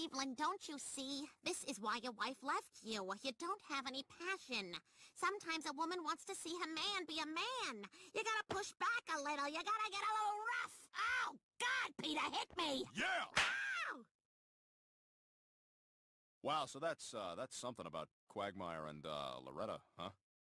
Cleveland, don't you see? This is why your wife left you. You don't have any passion. Sometimes a woman wants to see her man be a man. You gotta push back a little. You gotta get a little rough. Oh, God, Peter, hit me! Yeah! Ow! Wow, so that's, uh, that's something about Quagmire and, uh, Loretta, huh?